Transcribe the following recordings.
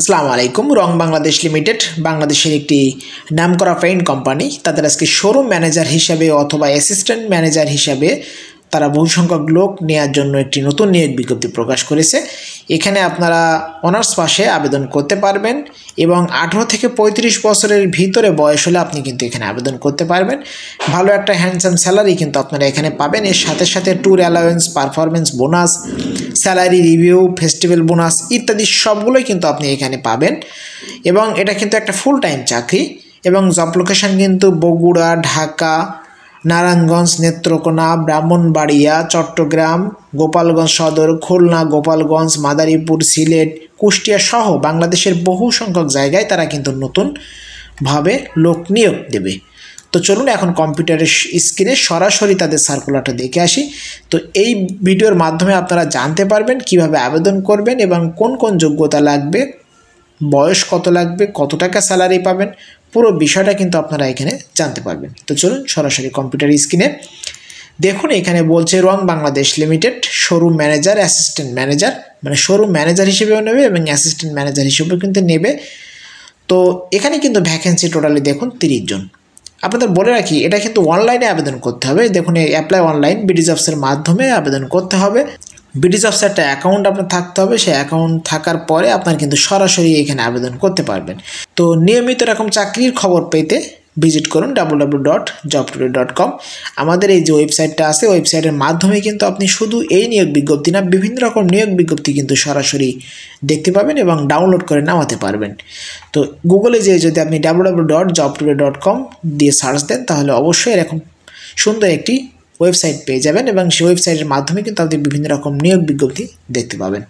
আসসালামু আলাইকুম। রং বাংলাদেশ লিমিটেড, বাংলাদেশের একটি নামকরা পেইন্ট কোম্পানি তাদের আজকে শোরুম ম্যানেজার হিসাবে অথবা অ্যাসিস্ট্যান্ট ম্যানেজার হিসাবে তারা বহু সংখ্যক লোক নেওয়ার জন্য একটি নতুন নিয়োগ বিজ্ঞপ্তি প্রকাশ করেছে। এখানে আপনারা অনার্স পাশে আবেদন করতে পারবেন এবং আঠেরো থেকে পঁয়ত্রিশ বছরের ভিতরে বয়স হলে আপনি কিন্তু এখানে আবেদন করতে পারবেন। ভালো একটা হ্যান্ডসাম স্যালারি কিন্তু আপনারা এখানে পাবেন। এর সাথে সাথে tour allowance performance bonus salary review festival bonus ইত্যাদি সবগুলোই কিন্তু আপনি এখানে পাবেন। এবং এটা কিন্তু একটা ফুল টাইম চাকরি এবং জব লোকেশন কিন্তু বগুড়া, ঢাকা নারায়ণগঞ্জ নেত্রকোনা, ব্রাহ্মণবাড়িয়া, চট্টগ্রাম, গোপালগঞ্জ সদর, খুলনা, গোপালগঞ্জ, মাদারীপুর, সিলেট, কুষ্টিয়া সহ বাংলাদেশের বহু সংখ্যক জায়গায় তারা কিন্তু নতুনভাবে লোক নিয়োগ দেবে। তো চলুন এখন কম্পিউটারের স্ক্রিনে সরাসরি তাদের সার্কুলারটা দেখে আসি। তো এই ভিডিওর মাধ্যমে আপনারা জানতে পারবেন কীভাবে আবেদন করবেন এবং কোন কোন যোগ্যতা লাগবে বয়স কত লাগবে, কত টাকা স্যালারি পাবেন, পুরো বিষয়টা কিন্তু আপনারা এখানে জানতে পারবেন। তো চলুন সরাসরি কম্পিউটার স্ক্রিনে দেখুন, এখানে বলছে Rang Bangladesh limited showroom manager assistant manager মানে শোরুম ম্যানেজার হিসেবেও নেবে এবং অ্যাসিস্ট্যান্ট ম্যানেজার হিসেবেও কিন্তু নেবে। তো এখানে কিন্তু ভ্যাকেন্সি টোটালি দেখুন, তিরিশ জন। আপনাদের বলে রাখি, এটা কিন্তু অনলাইনে আবেদন করতে হবে। দেখুন, এই অ্যাপ্লাই অনলাইন বিডি জবসের মাধ্যমে আবেদন করতে হবে। বিডি জবসে একটা অ্যাকাউন্ট আপনার থাকতে হবে, সেই অ্যাকাউন্ট থাকার পরে আপনার কিন্তু সরাসরি এখানে আবেদন করতে পারবেন। তো নিয়মিত এরকম চাকরির খবর পেতে ভিজিট করুন W dot job dot com আমাদের এই যে ওয়েবসাইটটা আছে ওয়েবসাইটের মাধ্যমে কিন্তু আপনি শুধু এই নিয়োগ বিজ্ঞপ্তি না, বিভিন্ন রকম নিয়োগ বিজ্ঞপ্তি কিন্তু সরাসরি দেখতে পাবেন এবং ডাউনলোড করে নামাতে পারবেন। তো গুগলে যে যদি আপনি W dot job dot com দিয়ে সার্চ দেন, তাহলে অবশ্যই এরকম সুন্দর একটি ওয়েবসাইট পেয়ে যাবেন এবং সেই ওয়েবসাইটের মাধ্যমে কিন্তু আপনি বিভিন্ন রকম নিয়োগ বিজ্ঞপ্তি দেখতে পাবেন।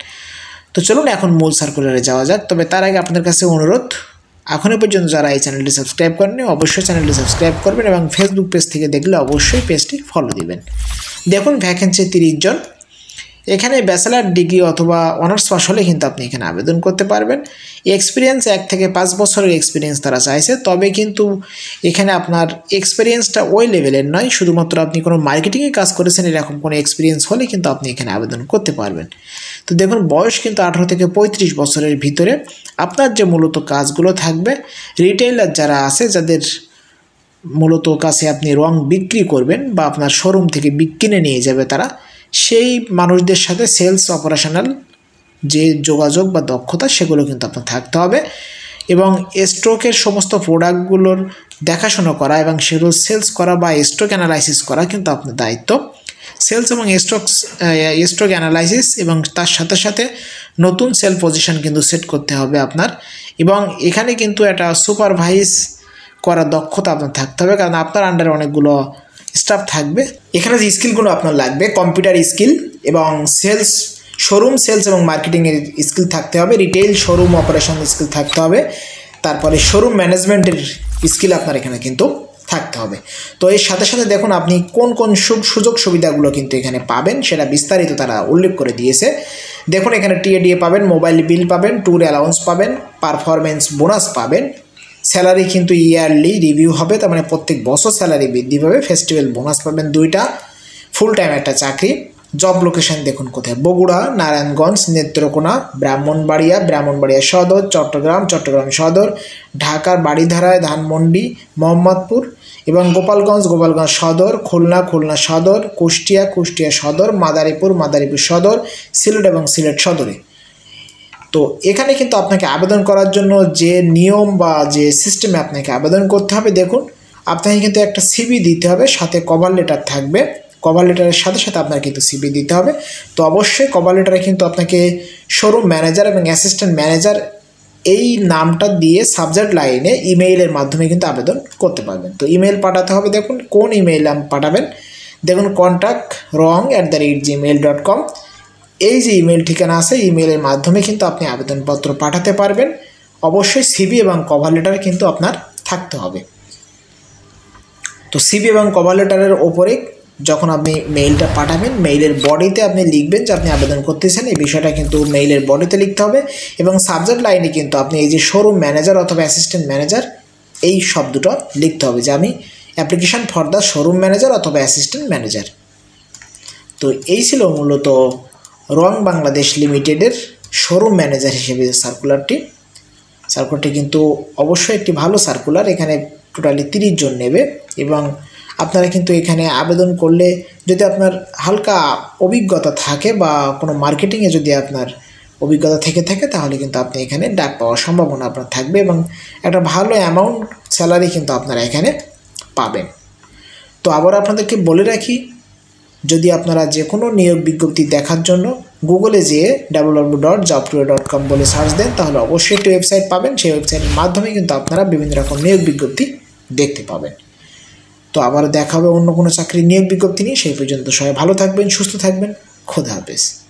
তো চলুন এখন মূল সার্কুলারে যাওয়া যাক। তবে তার আগে আপনাদের কাছে অনুরোধ, এখনও পর্যন্ত যারা এই চ্যানেলটি সাবস্ক্রাইব করেনি অবশ্যই চ্যানেলটি সাবস্ক্রাইব করবেন এবং ফেসবুক পেজ থেকে দেখলে অবশ্যই পেজটি ফলো দিবেন। দেখুন ভ্যাকেন্সি তিরিশ জন। এখানে ব্যাচেলার ডিগ্রি অথবা অনার্স পাস হলে কিন্তু আপনি এখানে আবেদন করতে পারবেন। এক্সপিরিয়েন্স এক থেকে পাঁচ বছরের এক্সপিরিয়েন্স তারা চাইছে, তবে কিন্তু এখানে আপনার এক্সপিরিয়েন্সটা ওই লেভেলের নয়, শুধুমাত্র আপনি কোনো মার্কেটিংয়ে কাজ করেছেন, এরকম কোনো এক্সপিরিয়েন্স হলে কিন্তু আপনি এখানে আবেদন করতে পারবেন। তো দেখুন, বয়স কিন্তু আঠারো থেকে পঁয়ত্রিশ বছরের ভিতরে আপনার যে মূলত কাজগুলো থাকবে, রিটেইলার যারা আছে, যাদের মূলত কাছে আপনি রং বিক্রি করবেন বা আপনার শোরুম থেকে কিনে নিয়ে যাবে তারা সেই মানুষদের সাথে সেলস অপারেশনাল যে যোগাযোগ বা দক্ষতা, সেগুলো কিন্তু আপনার থাকতে হবে। এবং স্ট্রোকের সমস্ত প্রোডাক্টগুলোর দেখাশোনা করা এবং সেগুলো সেলস করা বা স্টক অ্যানালাইসিস করা কিন্তু আপনার দায়িত্ব। সেলস এবং স্টক স্টক অ্যানালাইসিস এবং তার সাথে সাথে নতুন সেল পজিশন কিন্তু সেট করতে হবে আপনার। এবং এখানে কিন্তু একটা সুপারভাইজ করার দক্ষতা আপনার থাকতে হবে, কারণ আপনার আন্ডারে অনেকগুলো স্টাফ থাকবে। এখানে যে স্কিলগুলো আপনার লাগবে কম্পিউটার স্কিল এবং সেলস শোরুম সেলস এবং মার্কেটিংয়ের স্কিল থাকতে হবে রিটেল শোরুম অপারেশন স্কিল থাকতে হবে, তারপরে শোরুম ম্যানেজমেন্টের স্কিল আপনার এখানে কিন্তু থাকতে হবে। তো এর সাথে সাথে দেখুন, আপনি কোন কোন সুযোগ সুবিধাগুলো কিন্তু এখানে পাবেন, সেটা বিস্তারিত তারা উল্লেখ করে দিয়েছে। দেখুন, এখানে টিএডিএ পাবেন মোবাইল বিল পাবেন ট্যুর অ্যালাউন্স পাবেন পারফরমেন্স বোনাস পাবেন স্যালারি কিন্তু ইয়ারলি রিভিউ হবে, তার মানে প্রত্যেক বছর স্যালারি বৃদ্ধি পাবে, ফেস্টিভ্যাল বোনাস পাবেন দুইটা ফুল টাইম একটা চাকরি। জব লোকেশন দেখুন কোথায়, বগুড়া, নারায়ণগঞ্জ, নেত্রকোনা, ব্রাহ্মণবাড়িয়া ব্রাহ্মণবাড়িয়া সদর, চট্টগ্রাম চট্টগ্রাম সদর, ঢাকার বাড়িধারায় ধানমন্ডি, মোহাম্মদপুর এবং গোপালগঞ্জ গোপালগঞ্জ সদর, খুলনা খুলনা সদর, কুষ্টিয়া কুষ্টিয়া সদর, মাদারীপুর মাদারীপুর সদর, সিলেট এবং সিলেট সদরে। তো এখানে কিন্তু আপনাকে আবেদন করার জন্য যে নিয়ম বা যে সিস্টেমে আপনাকে আবেদন করতে হবে, দেখুন, আপনাকে কিন্তু একটা সিবি দিতে হবে, সাথে কভার লেটার থাকবে। কভার লেটারের সাথে সাথে আপনার কিন্তু সিবি দিতে হবে। তো অবশ্যই কভার লেটারে কিন্তু আপনাকে শোরুম ম্যানেজার এবং অ্যাসিস্ট্যান্ট ম্যানেজার এই নামটা দিয়ে সাবজেক্ট লাইনে ইমেইলের মাধ্যমে কিন্তু আবেদন করতে পারবেন। তো ইমেল পাঠাতে হবে, দেখুন, কোন ইমেইল পাঠাবেন। দেখুন contact Rang at the rate Gmail dot com এই যে ইমেল ঠিকানা আছে ইমেলের মাধ্যমে কিন্তু আপনি আবেদনপত্র পাঠাতে পারবেন। অবশ্যই সিবি এবং কভার লেটার কিন্তু আপনার থাকতে হবে। তো সিবি এবং কভার লেটারের ওপরে যখন আপনি মেইলটা পাঠাবেন মেইলের বডিতে আপনি লিখবেন যে আপনি আবেদন করতেছেন। এই বিষয়টা কিন্তু মেইলের বডিতে লিখতে হবে এবং সাবজেক্ট লাইনে কিন্তু আপনি এই যে শোরুম ম্যানেজার অথবা অ্যাসিস্ট্যান্ট ম্যানেজার এই শব্দটা লিখতে হবে যে আমি application for the showroom manager অথবা অ্যাসিস্ট্যান্ট ম্যানেজার তো এই ছিল মূলত রং বাংলাদেশ লিমিটেডের শোরুম ম্যানেজার হিসেবে সার্কুলারটি সার্কুলারটি কিন্তু অবশ্যই একটি ভালো সার্কুলার এখানে টোটালি তিরিশ জন নেবে এবং আপনারা কিন্তু এখানে আবেদন করলে যদি আপনার হালকা অভিজ্ঞতা থাকে বা কোনো মার্কেটিংয়ে যদি আপনার অভিজ্ঞতা থেকে থাকে, তাহলে কিন্তু আপনি এখানে ডাক পাওয়ার সম্ভাবনা আপনার থাকবে এবং একটা ভালো অ্যামাউন্ট স্যালারি কিন্তু আপনারা এখানে পাবেন। তো আবার আপনাদেরকে বলে রাখি যদি আপনারা যে কোনো নিয়োগ বিজ্ঞপ্তি দেখার জন্য গুগলে যেয়ে ডাব্লু ডাব্লু ডট জবটুয়ে ডট কম বলে সার্চ দেন, তাহলে অবশ্যই একটি ওয়েবসাইট পাবেন। সেই ওয়েবসাইটের মাধ্যমে কিন্তু আপনারা বিভিন্ন রকম নিয়োগ বিজ্ঞপ্তি দেখতে পাবেন। তো আবার দেখাবে অন্য কোনো চাকরির নিয়োগ বিজ্ঞপ্তি নিয়ে। সেই পর্যন্ত সবাই ভালো থাকবেন, সুস্থ থাকবেন। খোদা হাফেজ।